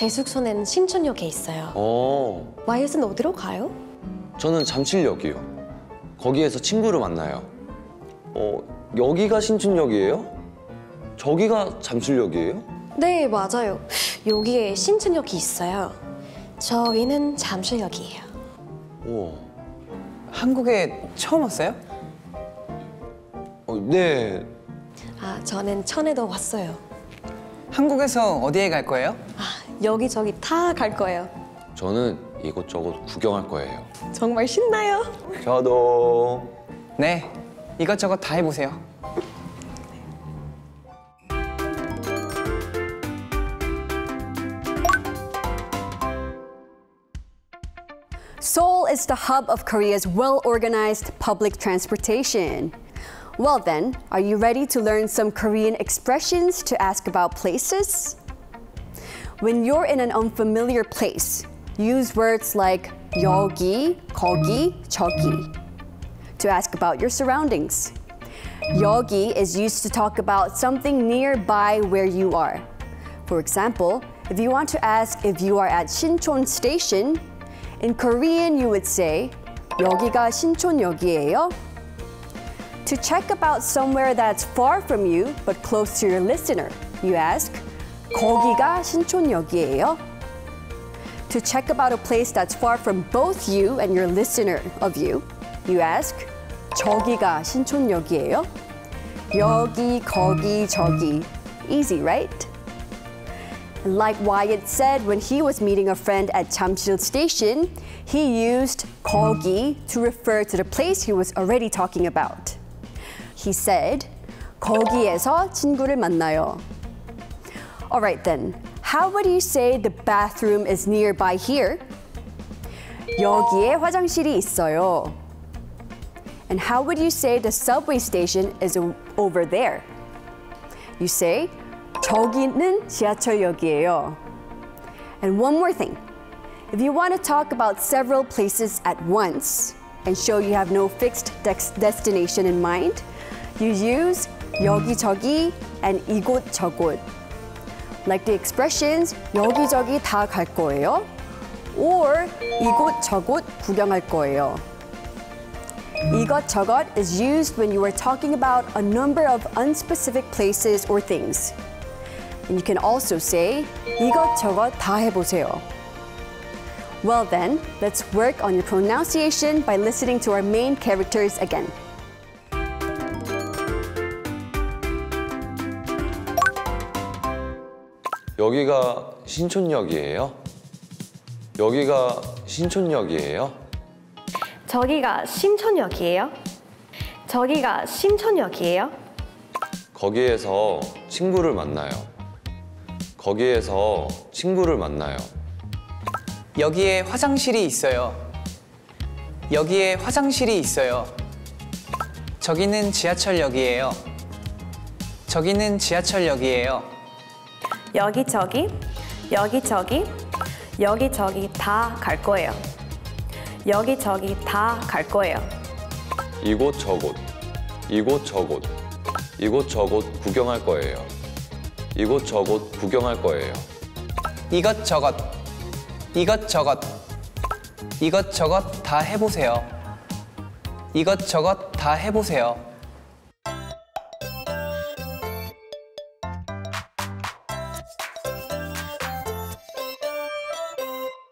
제 숙소는 신촌역에 있어요. 어, 와이엇은 어디로 가요? 저는 잠실역이요. 거기에서 친구를 만나요. 어, 여기가 신촌역이에요? 저기가 잠실역이에요? 네, 맞아요. 여기에 신촌역이 있어요. 저기는 잠실역이에요. 우와. 한국에 처음 왔어요? 어, 네. 아, 저는 천에도 왔어요. 한국에서 어디에 갈 거예요? 아, 여기저기 다 갈 거예요. 저는 이곳저곳 구경할 거예요. 정말 신나요. 저도. 네, 이것저것 다 해보세요. Seoul is the hub of Korea's well organized public transportation. Well, then, are you ready to learn some Korean expressions to ask about places? When you're in an unfamiliar place, use words like 여기, 거기, 저기 to ask about your surroundings. 여기 is used to talk about something nearby where you are. For example, if you want to ask if you are at Shinchon Station, in Korean you would say 여기가 신촌역이에요. To check about somewhere that's far from you but close to your listener, you ask 거기가 신촌역이에요. To check about a place that's far from both you and your listener of you, you ask 저기가 신촌역이에요. 여기, 거기, 저기. Easy, right? Like Wyatt said when he was meeting a friend at Chamsil Station, he used 거기 to refer to the place he was already talking about. He said, 거기에서 친구를 만나요. All right then, how would you say the bathroom is nearby here? 여기에 화장실이 있어요. And how would you say the subway station is o- over there? You say, 저기는 지하철역이에요. And one more thing. If you want to talk about several places at once and show you have no fixed dex- destination in mind, you use 여기저기 and 이곳저곳. Like the expressions 여기저기 다 갈 거예요 or 이곳저곳 구경할 거예요. 이것저것 is used when you are talking about a number of unspecific places or things. And you can also say 이것저것 다 해보세요. Well then, let's work on your pronunciation by listening to our main characters again. 여기가 신촌역이에요? 여기가 신촌역이에요? 저기가 신촌역이에요. 저기가 신촌역이에요. 거기에서 친구를 만나요. 거기에서 친구를 만나요. 여기에 화장실이 있어요. 여기에 화장실이 있어요. 저기는 지하철역이에요. 저기는 지하철역이에요. 여기저기, 여기저기, 여기저기 다 갈 거예요. 여기저기 다 갈 거예요. 이곳저곳, 이곳저곳, 이곳저곳 구경할 거예요. 이곳저곳 구경할 거예요. 이것저것, 이것저것, 이것저것 다 해보세요. 이것저것 다 해보세요.